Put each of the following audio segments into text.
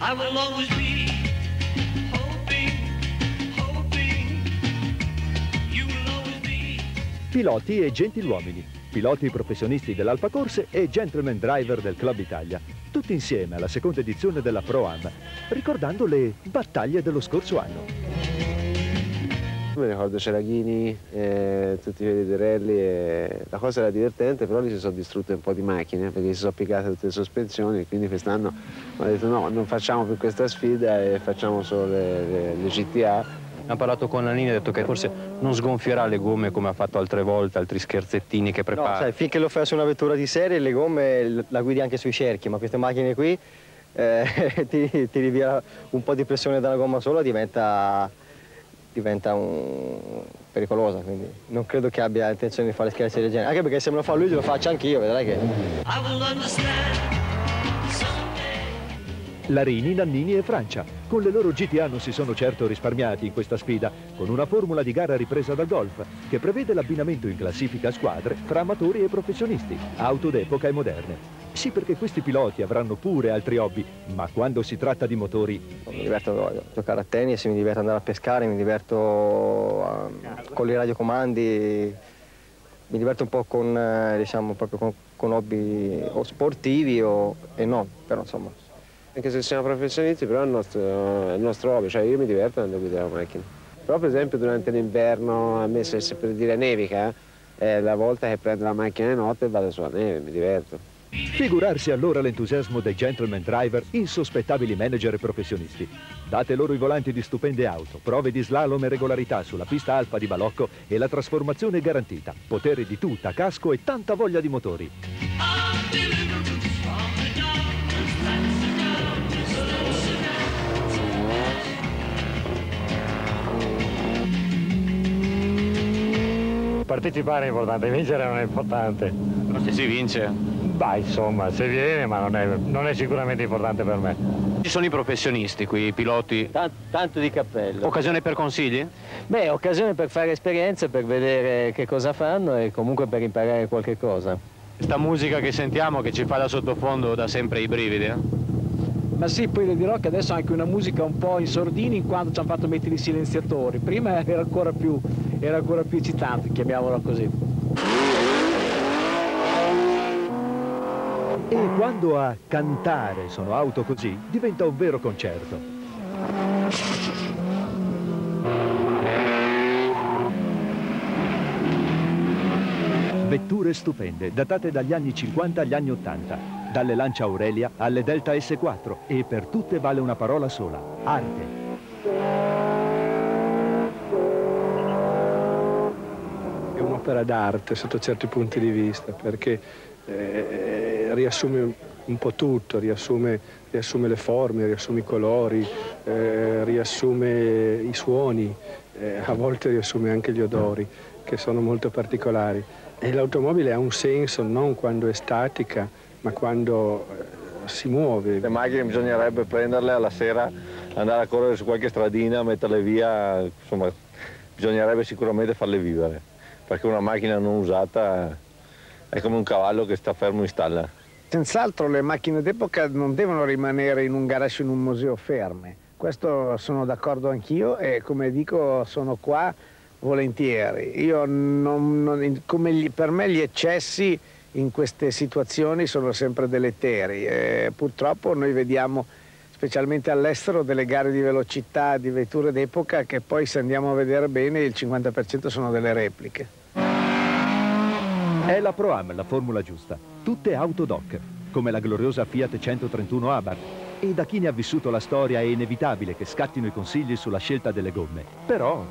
I will always be hoping, hoping you will always be. Piloti e gentiluomini, piloti professionisti dell'Alfa Corse e gentleman driver del Club Italia, tutti insieme alla seconda edizione della Pro Am, ricordando le battaglie dello scorso anno. Mi ricordo Ceraghini, eh, tutti i vederelli e la cosa era divertente, però lì si sono distrutte un po' di macchine perché si sono piegate tutte le sospensioni e quindi quest'anno ho detto no, non facciamo più questa sfida e facciamo solo le, le, le GTA. Abbiamo parlato con Nannini e ha detto che forse non sgonfierà le gomme come ha fatto altre volte, altri scherzettini che prepara. No, sai, finché lo fai su una vettura di serie le gomme la guidi anche sui cerchi, ma queste macchine qui eh, ti, ti rivia un po' di pressione dalla gomma sola diventa diventa un... pericolosa, quindi non credo che abbia intenzione di fare scherzi del genere, anche perché se me lo fa lui glielo faccio anch'io, vedrai che... Larini, Nannini e Francia. Con le loro GTA non si sono certo risparmiati in questa sfida, con una formula di gara ripresa dal golf, che prevede l'abbinamento in classifica a squadre fra amatori e professionisti, auto d'epoca e moderne. Sì, perché questi piloti avranno pure altri hobby, ma quando si tratta di motori... Mi diverto a giocare a tennis, mi diverto andare a pescare, mi diverto a... con i radiocomandi, mi diverto un po' con, eh, diciamo, proprio con, con hobby o sportivi o, e no, però insomma. Anche se siamo professionisti, però è il nostro, è il nostro hobby, cioè io mi diverto andando a guidare la macchina. Però per esempio durante l'inverno, a me se, se per dire nevica, è la volta che prendo la macchina di notte e vado sulla neve, mi diverto. Figurarsi allora l'entusiasmo dei gentleman driver, insospettabili manager e professionisti. Date loro i volanti di stupende auto, prove di slalom e regolarità sulla pista alfa di Balocco e la trasformazione è garantita. Potere di tuta, casco e tanta voglia di motori. Partecipare è importante, vincere non è importante. Però se si vince... Beh, insomma, se viene, ma non è, non è, sicuramente importante per me. Ci sono i professionisti qui, i piloti? Tanto, tanto di cappello. Occasione per consigli? Beh, occasione per fare esperienze, per vedere che cosa fanno e comunque per imparare qualche cosa. Questa musica che sentiamo, che ci fa da sottofondo, dà sempre i brividi, eh? Ma sì, poi le dirò che adesso è anche una musica un po' in sordini in quanto ci hanno fatto mettere i silenziatori. Prima era ancora più, era ancora più eccitante, chiamiamola così. E quando a cantare sono auto così, diventa un vero concerto. Vetture stupende, datate dagli anni 50 agli anni 80, dalle Lancia Aurelia alle Delta S4 e per tutte vale una parola sola, arte. Un'opera d'arte sotto certi punti di vista perché eh, riassume un po' tutto, riassume, riassume, le forme, riassume i colori, eh, riassume i suoni, eh, a volte riassume anche gli odori, che sono molto particolari. E l'automobile ha un senso non quando è statica, ma quando eh, si muove. Le macchine bisognerebbe prenderle alla sera, andare a correre su qualche stradina, metterle via, insomma, bisognerebbe sicuramente farle vivere, perché una macchina non usata è come un cavallo che sta fermo in stalla. Senz'altro le macchine d'epoca non devono rimanere in un garage in un museo ferme. Questo sono d'accordo anch'io e come dico sono qua volentieri. Non, non, gli, per me gli eccessi in queste situazioni sono sempre deleteri. E purtroppo noi vediamo specialmente all'estero delle gare di velocità di vetture d'epoca che poi se andiamo a vedere bene il 50% sono delle repliche. È la Pro-Am la formula giusta. Tutte auto doc, come la gloriosa Fiat 131 Abarth. E da chi ne ha vissuto la storia è inevitabile che scattino i consigli sulla scelta delle gomme. Però...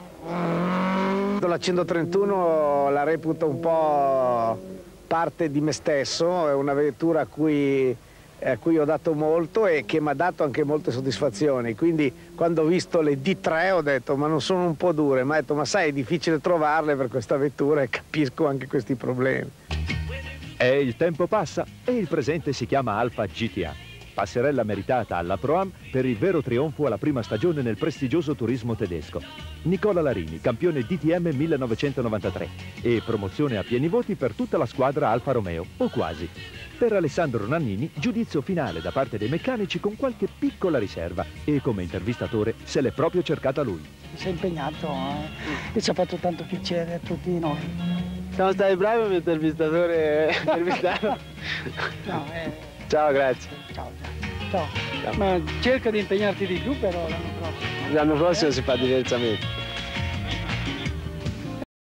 La 131 la reputo un po' parte di me stesso, è una vettura a cui a cui ho dato molto e che mi ha dato anche molte soddisfazioni. Quindi quando ho visto le D3 ho detto ma non sono un po' dure, ma ho detto ma sai è difficile trovarle per questa vettura e capisco anche questi problemi. E il tempo passa e il presente si chiama Alfa GTA. Passerella meritata alla Pro-Am per il vero trionfo alla prima stagione nel prestigioso turismo tedesco. Nicola Larini, campione DTM 1993 e promozione a pieni voti per tutta la squadra Alfa Romeo, o quasi. Per Alessandro Nannini, giudizio finale da parte dei meccanici con qualche piccola riserva e come intervistatore se l'è proprio cercata lui. si è impegnato eh, e ci ha fatto tanto piacere a tutti noi. Siamo stati bravi come intervistatore intervistato. No, eh, Ciao, grazie. ciao, ciao. Ma cerca di impegnarti di più però l'anno prossimo. L'anno prossimo si fa diversamente.